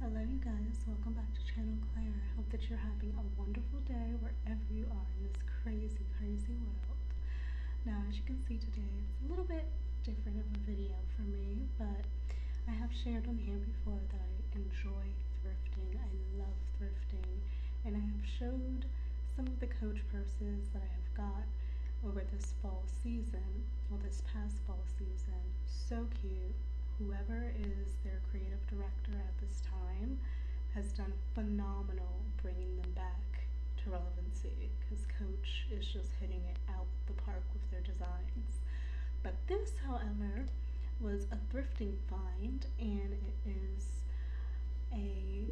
Hello you guys, welcome back to Channel Claire. I hope that you're having a wonderful day wherever you are in this crazy, crazy world. Now as you can see today, it's a little bit different of a video for me, but I have shared on here before that I enjoy thrifting. I love thrifting and I have showed some of the coach purses that I have got over this fall season, well this past fall season. So cute whoever is their creative director at this time has done phenomenal bringing them back to relevancy because Coach is just hitting it out the park with their designs. But this, however, was a thrifting find and it is a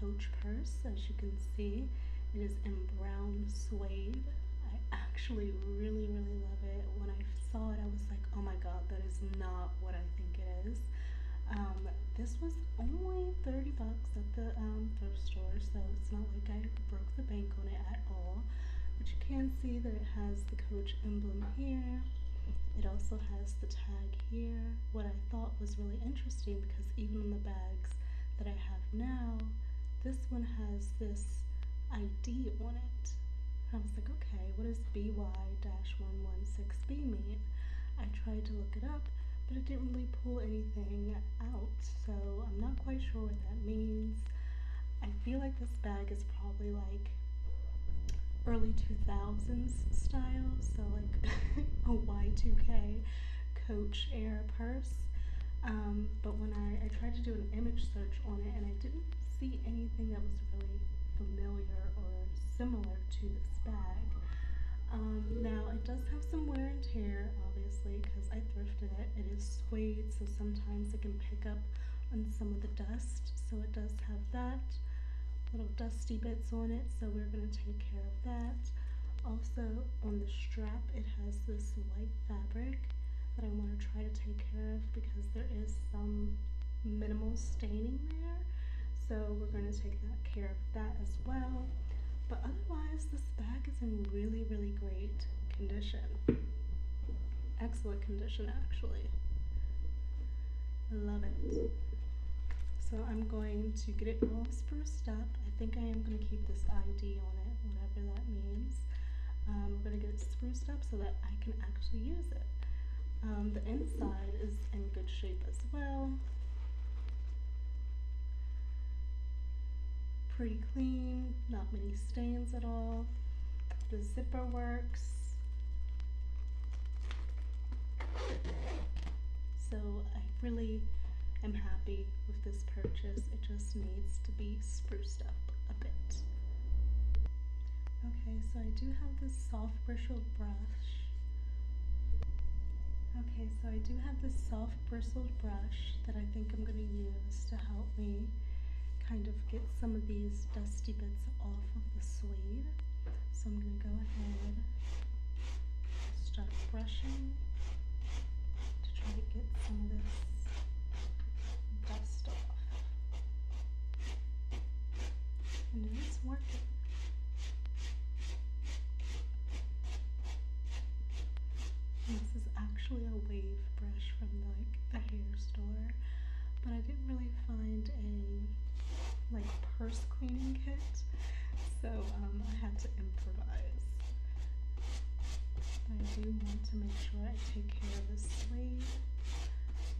Coach purse as you can see. It is in brown suede. I actually really, really love it. When I saw it, I was like, oh my god, that is not what I think it is. Um, this was only 30 bucks at the um, thrift store, so it's not like I broke the bank on it at all. But you can see that it has the Coach emblem here. It also has the tag here. What I thought was really interesting because even on the bags that I have now, this one has this ID on it. I was like, okay, what does BY-116B mean? I tried to look it up, but it didn't really pull anything out, so I'm not quite sure what that means. I feel like this bag is probably like early 2000s style, so like a Y2K Coach Air purse. Um, but when I, I tried to do an image search on it and I didn't see anything that was really familiar or similar to this bag. Thrifted it. It is suede, so sometimes it can pick up on some of the dust. So it does have that little dusty bits on it, so we're going to take care of that. Also, on the strap, it has this white fabric that I want to try to take care of because there is some minimal staining there. So we're going to take that care of that as well. But otherwise, this bag is in really, really great condition. Excellent condition, actually. I love it. So I'm going to get it all spruced up. I think I am going to keep this ID on it, whatever that means. Um, I'm going to get it spruced up so that I can actually use it. Um, the inside is in good shape as well. pretty clean, not many stains at all. The zipper works. So I really am happy with this purchase. It just needs to be spruced up a bit. Okay, so I do have this soft bristled brush. Okay, so I do have this soft bristled brush that I think I'm going to use to help me kind of get some of these dusty bits off of the suede. So I'm going to go ahead and start brushing to get some of this dust off. And it is working. This is actually a wave brush from like the hair store, but I didn't really find a like purse cleaning kit, so um, I had to improvise. I do want to make sure I take care of this sleeve.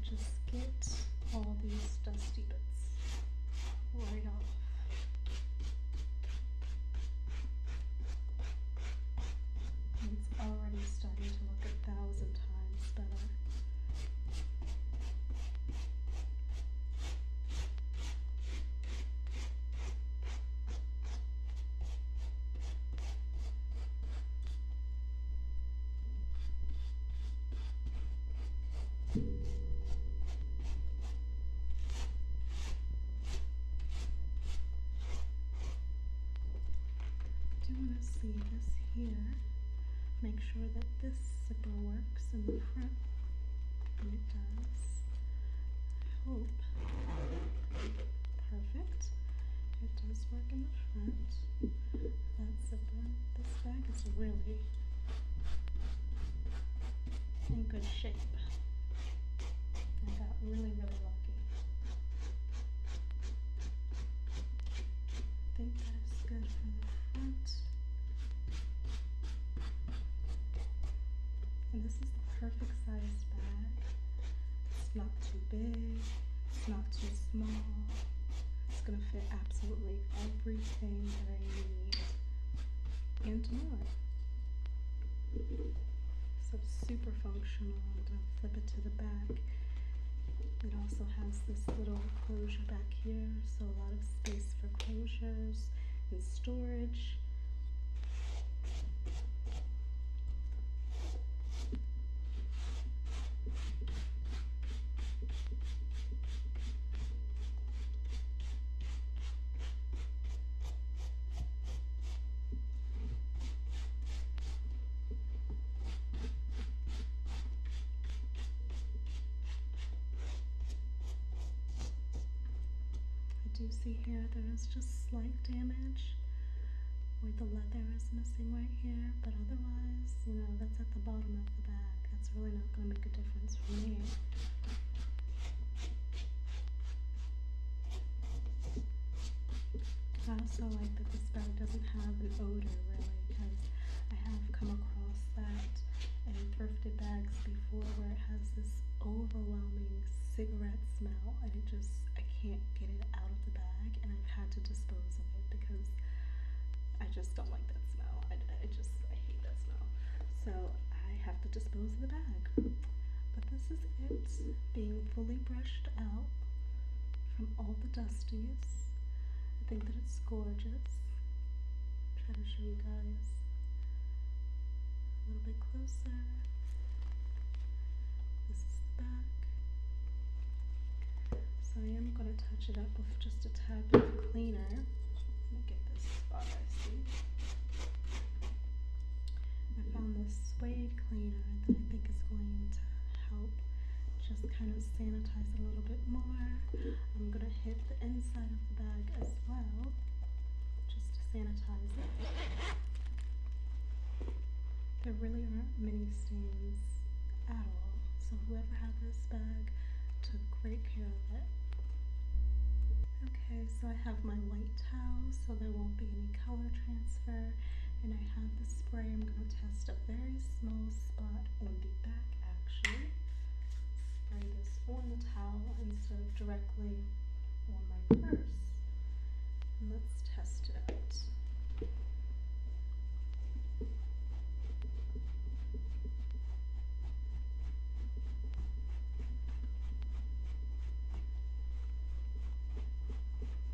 Just get all these dusty bits right off. See this here. Make sure that this zipper works in the front. And it does. I hope. Perfect. It does work in the front. That zipper. This bag is really in good shape. I got really, perfect sized bag. It's not too big, it's not too small. It's gonna fit absolutely everything that I need and more. So super functional. I'm gonna flip it to the back. It also has this little closure back here, so a lot of space for closures and storage. See here there is just slight damage where the leather is missing right here, but otherwise, you know, that's at the bottom of the bag. That's really not going to make a difference for me. I also like that this bag doesn't have an odor really because I have come across that in thrifted bags before where it has this overwhelming cigarette smell and it just can't get it out of the bag and I've had to dispose of it because I just don't like that smell. I, I just I hate that smell. So I have to dispose of the bag. But this is it being fully brushed out from all the dusties. I think that it's gorgeous. Try to show you guys a little bit closer. This is the back. So I am going to touch it up with just a tad bit of cleaner. Let me get this spot I see. I found this suede cleaner that I think is going to help just kind of sanitize a little bit more. I'm going to hit the inside of the bag as well, just to sanitize it. There really aren't many stains at all, so whoever had this bag so I have my white towel, so there won't be any color transfer, and I have the spray. I'm going to test a very small spot on the back actually spray this on the towel instead of directly on my purse. And let's test it out.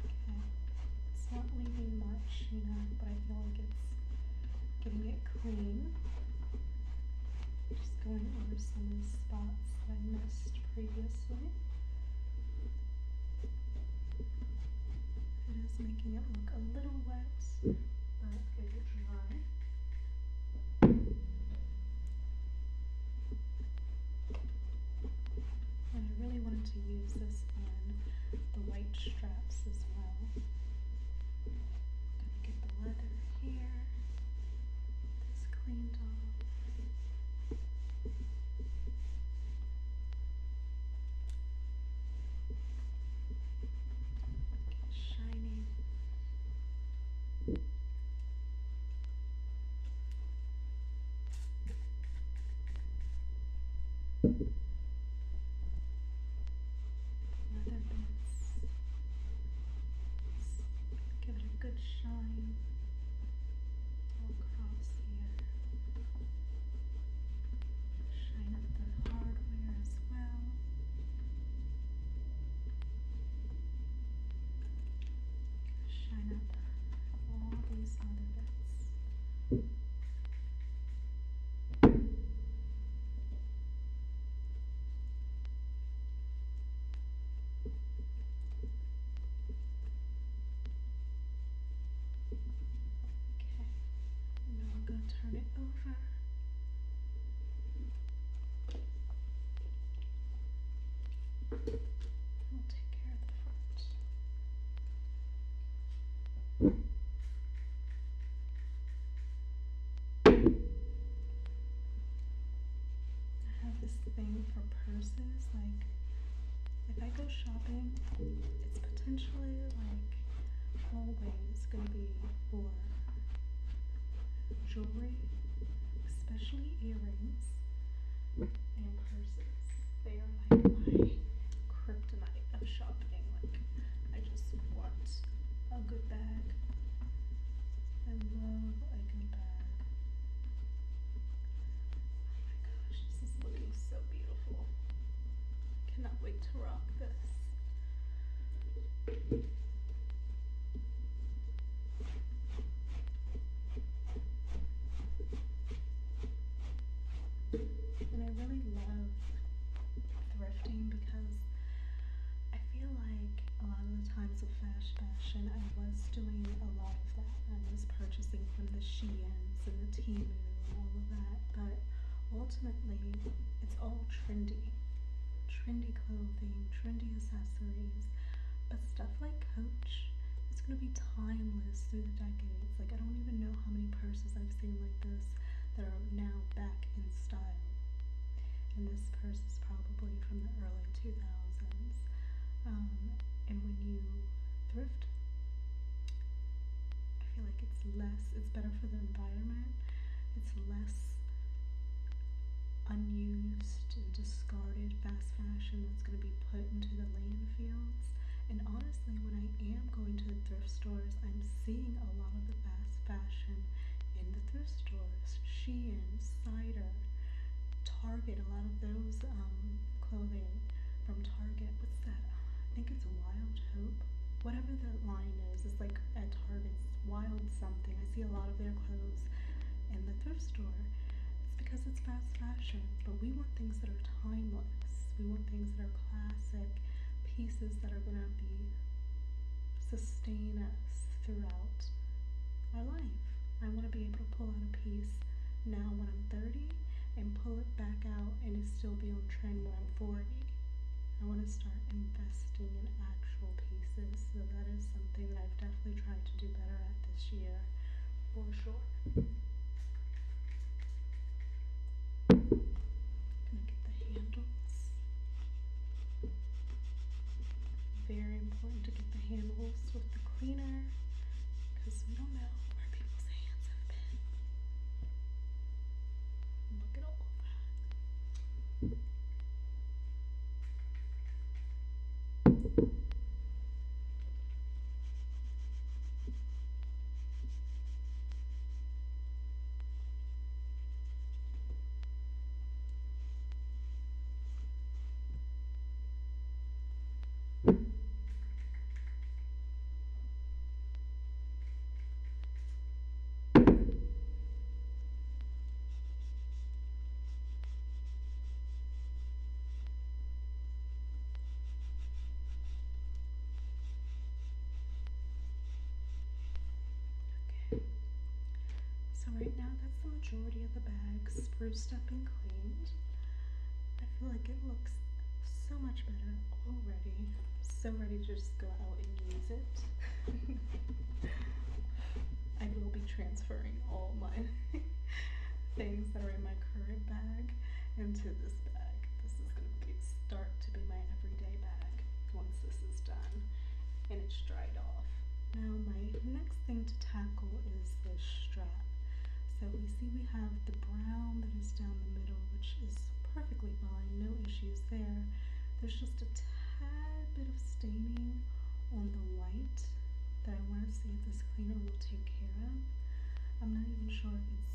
Okay, it's not leaving much, you know, but I feel like it's getting it clean. Just going over some of the spots that I missed previously. It is making it look a little wet, but it will dry. And I really wanted to use this on the white straps as well. Gonna get the leather here. This cleaned off. Get shiny. Leather bits. Let's give it a good shine all across here. Shine up the hardware as well. Shine up all these leather bits. Okay, now I'm going to turn it over. I have this thing for purses, like if I go shopping, it's potentially like always gonna be for jewelry, especially earrings. and purses. They are like my kryptonite of shopping. Like I just want a good bag. I love a good bag. Oh my gosh, this is looking so beautiful. Cannot wait to rock this. All of that, but ultimately, it's all trendy. Trendy clothing, trendy accessories, but stuff like Coach is gonna be timeless through the decades. Like I don't even know how many purses I've seen like this that are now back in style. And this purse is probably from the early 2000s. Um, and when you thrift, I feel like it's less, it's better for the environment. It's less unused and discarded fast fashion that's going to be put into the landfills. And honestly, when I am going to the thrift stores, I'm seeing a lot of the fast fashion in the thrift stores. Shein, Cider, Target, a lot of those um, clothing from Target. What's that? I think it's a Wild Hope. Whatever the line is, it's like at Target's Wild something. I see a lot of their clothes in the thrift store. It's because it's fast fashion, but we want things that are timeless. We want things that are classic, pieces that are going to be sustain us throughout our life. I want to be able to pull out a piece now when I'm 30 and pull it back out and it still be on trend when I'm 40. I want to start investing in actual pieces, so that is something that I've definitely tried to do better at this year, for sure. Cleaner because we don't know where people's hands have been. Look at all of that. Okay. So right now that's the majority of the bag spruced up and cleaned. I feel like it looks so much better already. So ready to just go out and use it. I will be transferring all my things that are in my current bag into this bag. This is going to start to be my everyday bag once this is done and it's dried off. Now my next thing to tackle is the strap. So we see we have the brown that is down the middle, which is perfectly fine, no issues there. There's just a tad bit of staining on the white that I want to see if this cleaner will take care of. I'm not even sure if it's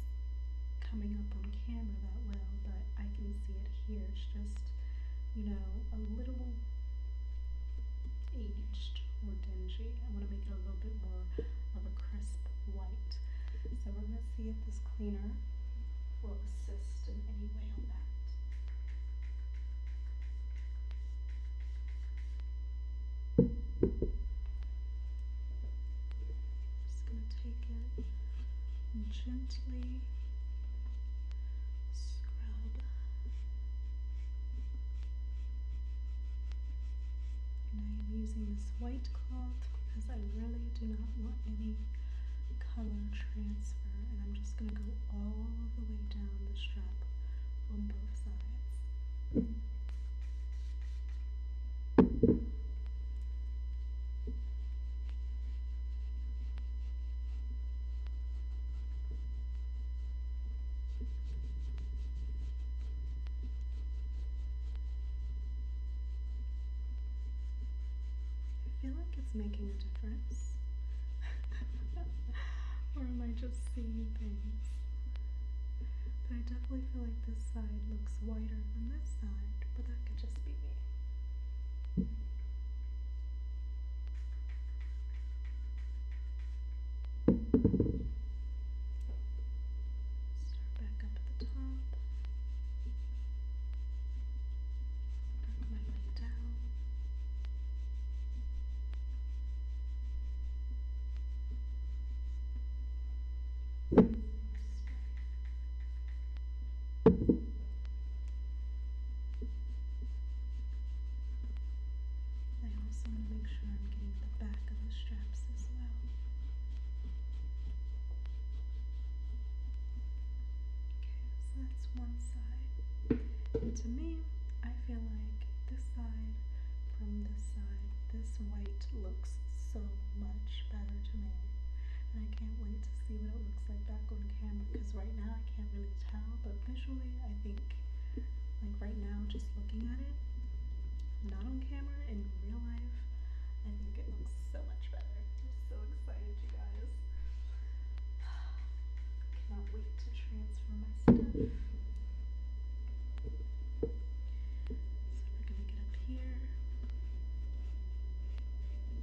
coming up on camera that well, but I can see it here. It's just, you know, a little aged or dingy. I want to make white cloth because I really do not want any color transfer. And I'm just going to go all the way down the strap on both sides. Making a difference. or am I just seeing things? But I definitely feel like this side looks whiter than this side, but that could just be me. One side. And to me, I feel like this side from this side, this white looks so much better to me. And I can't wait to see what it looks like back on camera because right now I can't really tell, but visually I think like right now just looking at it, not on camera, in real life, I think it looks so much better. I'm so excited, you guys. Cannot wait to transfer my stuff. So we're gonna get up here.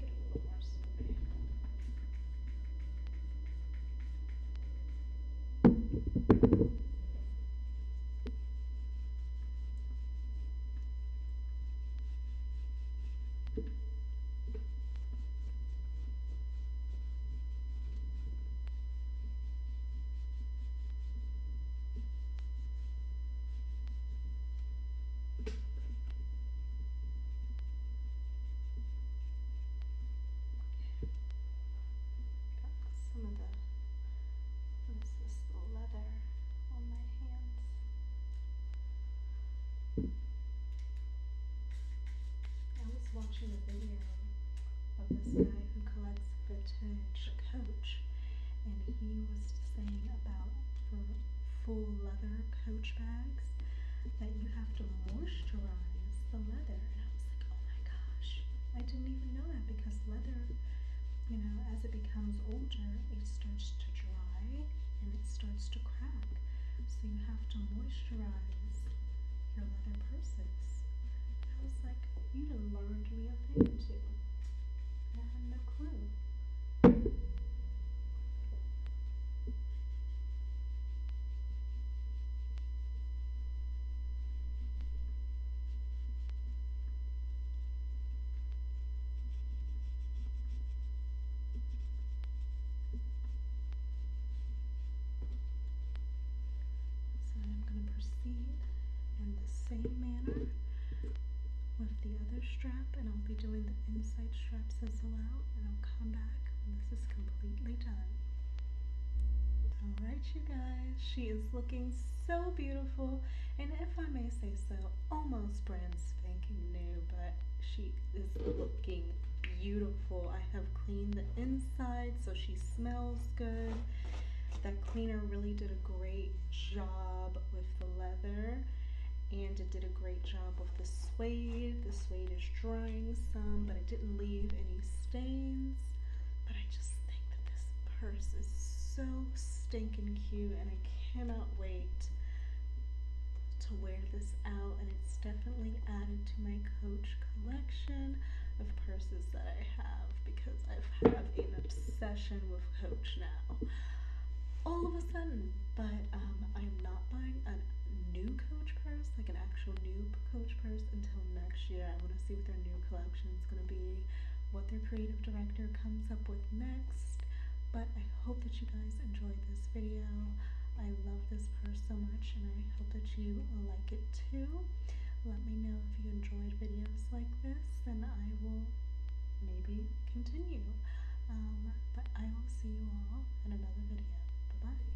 Get a little more spray. Got some of the what is this the leather on my hands. I was watching a video of this guy who collects vintage coach and he was saying about for full leather coach bags that you have to moisturize the leather and I was like, Oh my gosh, I didn't even know that because leather you know, as it becomes older, it starts to dry and it starts to crack. So you have to moisturize your leather purses. I was like, you done learned me a thing or two. I had no clue. So I'm going to proceed in the same manner with the other strap and I'll be doing the inside straps as well and I'll come back when this is completely done. Alright you guys, she is looking so beautiful and if I may say so, almost brand spanking new but she is looking beautiful. I have cleaned the inside so she smells good. That cleaner really did a great job with the leather and it did a great job with the suede. The suede is drying some, but it didn't leave any stains. But I just think that this purse is so stinking cute and I cannot wait to wear this out and it's definitely added to my coach collection of purses that I have because I've have an obsession with coach now all of a sudden. But um, I'm not buying a new Coach purse, like an actual new Coach purse, until next year. I want to see what their new collection is going to be, what their creative director comes up with next. But I hope that you guys enjoyed this video. I love this purse so much, and I hope that you like it too. Let me know if you enjoyed videos like this, and I will maybe continue. Um, but I will see you all in another video. Bye bye.